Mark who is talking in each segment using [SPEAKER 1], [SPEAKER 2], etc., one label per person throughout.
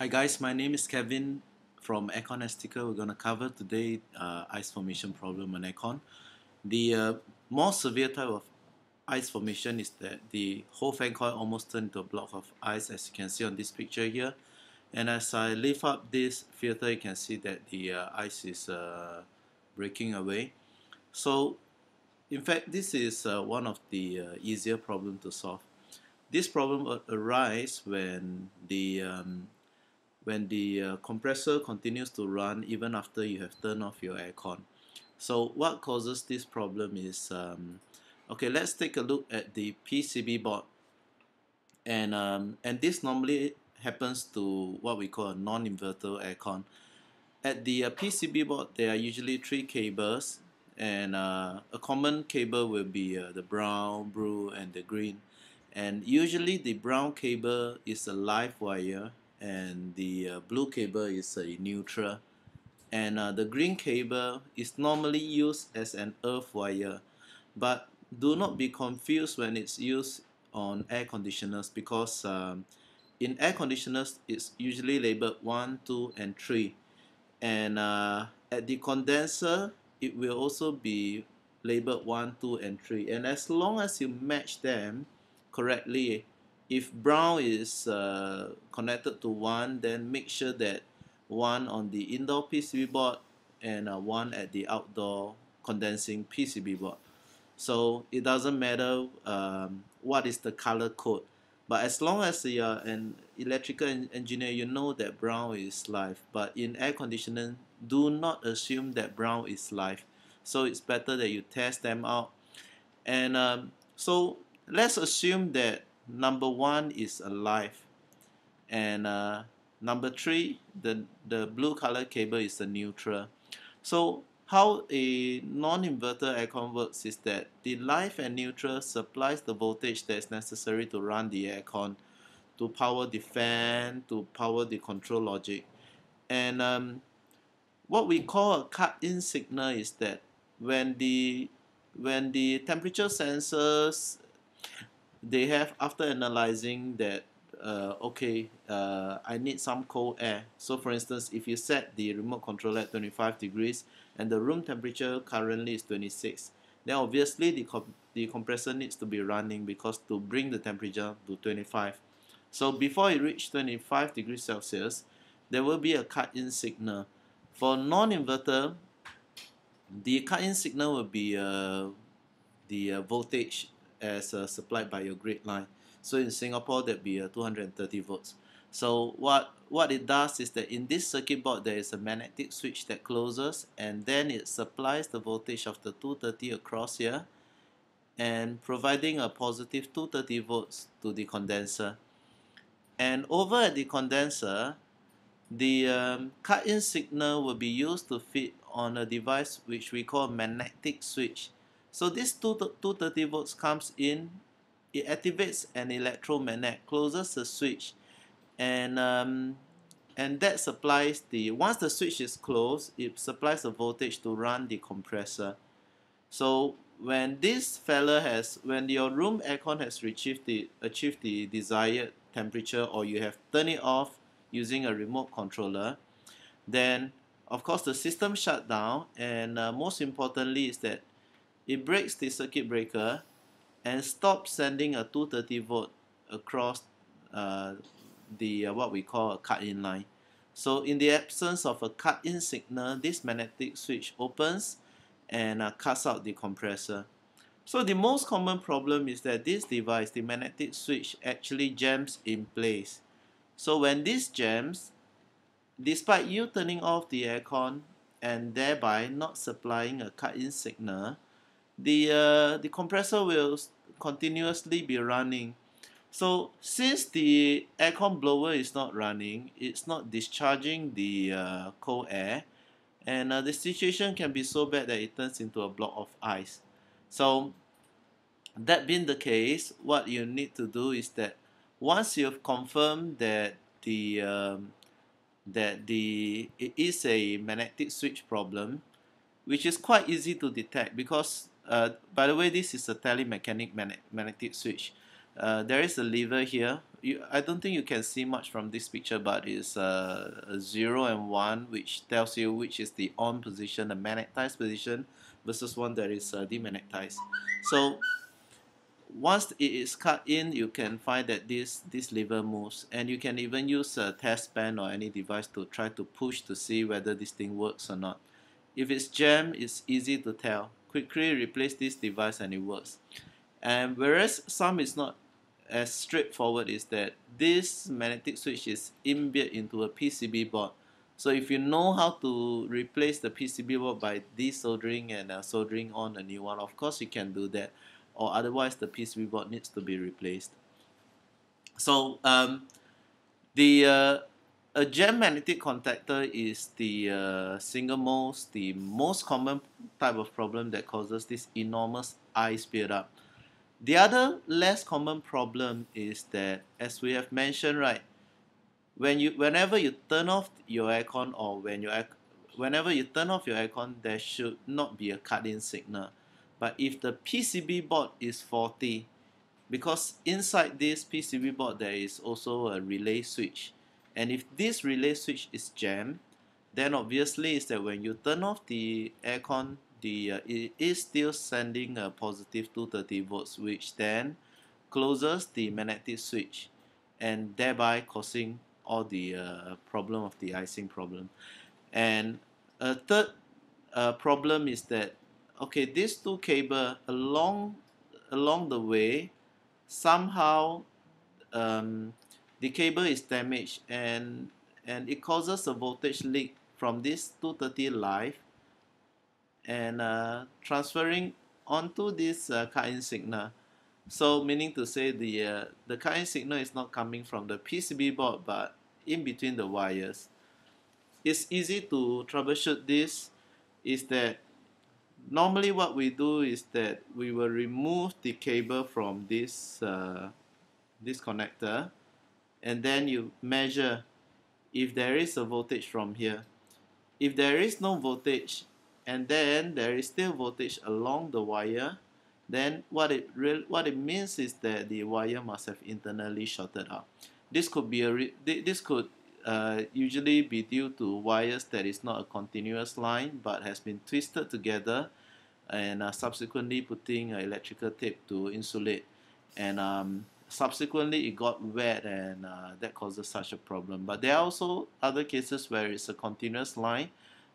[SPEAKER 1] Hi guys, my name is Kevin from Aircon Astiquer. We're going to cover today uh, ice formation problem on aircon. The uh, more severe type of ice formation is that the whole fan coil almost turned into a block of ice as you can see on this picture here. And as I lift up this filter, you can see that the uh, ice is uh, breaking away. So in fact, this is uh, one of the uh, easier problem to solve. This problem arises when the um, when the uh, compressor continues to run even after you have turned off your aircon. So what causes this problem is, um, okay, let's take a look at the PCB board. And, um, and this normally happens to what we call a non-inverter aircon. At the uh, PCB board, there are usually three cables and uh, a common cable will be uh, the brown, blue and the green. And usually the brown cable is a live wire and the uh, blue cable is a neutral. And uh, the green cable is normally used as an earth wire but do not be confused when it's used on air conditioners because um, in air conditioners it's usually labeled 1, 2 and 3 and uh, at the condenser it will also be labeled 1, 2 and 3 and as long as you match them correctly if brown is uh, connected to one then make sure that one on the indoor PCB board and uh, one at the outdoor condensing PCB board. So it doesn't matter um, what is the color code. But as long as you are an electrical engineer you know that brown is live but in air conditioning do not assume that brown is live so it's better that you test them out. And um, so let's assume that number one is alive and uh, number three the the blue color cable is the neutral. So how a non-inverter aircon works is that the live and neutral supplies the voltage that is necessary to run the aircon to power the fan to power the control logic. And um, what we call a cut-in signal is that when the when the temperature sensors they have after analyzing that uh, okay uh, I need some cold air. So for instance if you set the remote controller at 25 degrees and the room temperature currently is 26 then obviously the, comp the compressor needs to be running because to bring the temperature to 25 so before it reaches 25 degrees Celsius there will be a cut-in signal. For non-inverter the cut-in signal will be uh, the uh, voltage as uh, supplied by your grid line. So in Singapore, that'd be uh, 230 volts. So what, what it does is that in this circuit board, there is a magnetic switch that closes and then it supplies the voltage of the 230 across here and providing a positive 230 volts to the condenser. And over at the condenser, the um, cut-in signal will be used to feed on a device which we call magnetic switch so this 230 volts comes in, it activates an electromagnet, closes the switch, and um, and that supplies the once the switch is closed, it supplies the voltage to run the compressor. So when this fella has when your room aircon has achieved the achieved the desired temperature or you have turned it off using a remote controller, then of course the system shut down and uh, most importantly is that it breaks the circuit breaker and stops sending a 230 volt across uh, the uh, what we call a cut-in line. So in the absence of a cut-in signal, this magnetic switch opens and uh, cuts out the compressor. So the most common problem is that this device, the magnetic switch, actually jams in place. So when this jams, despite you turning off the aircon and thereby not supplying a cut-in signal, the uh, the compressor will continuously be running. So since the aircon blower is not running it's not discharging the uh, cold air and uh, the situation can be so bad that it turns into a block of ice. So that being the case what you need to do is that once you've confirmed that the um, that the it is a magnetic switch problem which is quite easy to detect because uh, by the way, this is a Telemecanique magnetic switch. Uh, there is a lever here you, I don't think you can see much from this picture, but it's uh, a 0 and 1, which tells you which is the on position, the magnetized position, versus one that is uh, demagnetized. So once it is cut in, you can find that this, this lever moves, and you can even use a test pen or any device to try to push to see whether this thing works or not. If it's jammed, it's easy to tell. Quickly replace this device and it works. And whereas some is not as straightforward is that this magnetic switch is inbuilt into a PCB board. So if you know how to replace the PCB board by desoldering and uh, soldering on a new one, of course you can do that. Or otherwise the PCB board needs to be replaced. So um, the uh, a jam magnetic contactor is the uh, single most, the most common type of problem that causes this enormous ice buildup. The other less common problem is that, as we have mentioned, right, when you whenever you turn off your aircon or when you whenever you turn off your aircon, there should not be a cut-in signal. But if the PCB board is faulty, because inside this PCB board there is also a relay switch, and if this relay switch is jammed, then obviously is that when you turn off the aircon the uh, it is still sending a positive 230 volts which then closes the magnetic switch and thereby causing all the uh, problem of the icing problem. And a third uh, problem is that okay these two cable along along the way somehow um, the cable is damaged and and it causes a voltage leak from this 230 live and uh, transferring onto this uh, signal. So meaning to say the uh, the cut-in signal is not coming from the PCB board but in between the wires. It's easy to troubleshoot this is that normally what we do is that we will remove the cable from this uh, this connector and then you measure if there is a voltage from here. If there is no voltage, and then there is still voltage along the wire then what it what it means is that the wire must have internally shorted out this could be a this could uh, usually be due to wires that is not a continuous line but has been twisted together and uh, subsequently putting uh, electrical tape to insulate and um, subsequently it got wet and uh, that causes such a problem. But there are also other cases where it's a continuous line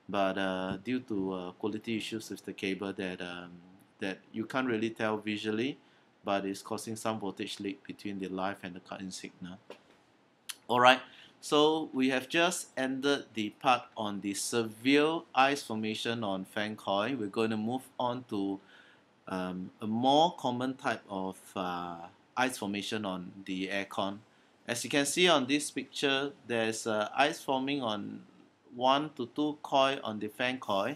[SPEAKER 1] but uh, due to uh, quality issues with the cable that um, that you can't really tell visually but it's causing some voltage leak between the live and the cut-in signal. Alright so we have just ended the part on the severe ice formation on fan coil we're going to move on to um, a more common type of uh, ice formation on the aircon as you can see on this picture there's uh, ice forming on one to two coil on the fan coil.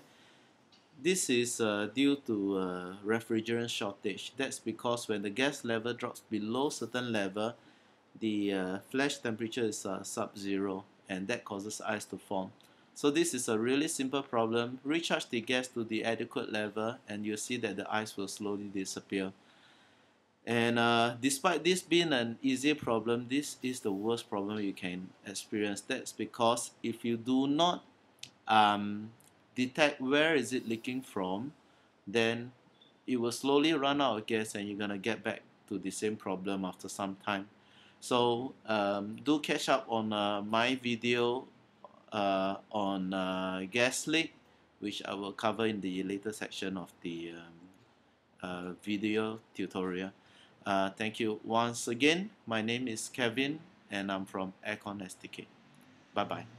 [SPEAKER 1] This is uh, due to uh, refrigerant shortage. That's because when the gas level drops below certain level, the uh, flash temperature is uh, sub-zero and that causes ice to form. So this is a really simple problem. Recharge the gas to the adequate level and you'll see that the ice will slowly disappear. And uh, despite this being an easy problem, this is the worst problem you can experience. That's because if you do not um, detect where is it leaking from, then it will slowly run out of gas and you're going to get back to the same problem after some time. So um, do catch up on uh, my video uh, on uh, gas leak, which I will cover in the later section of the um, uh, video tutorial. Uh, thank you once again. My name is Kevin and I'm from Aircon Astiquer. Bye bye.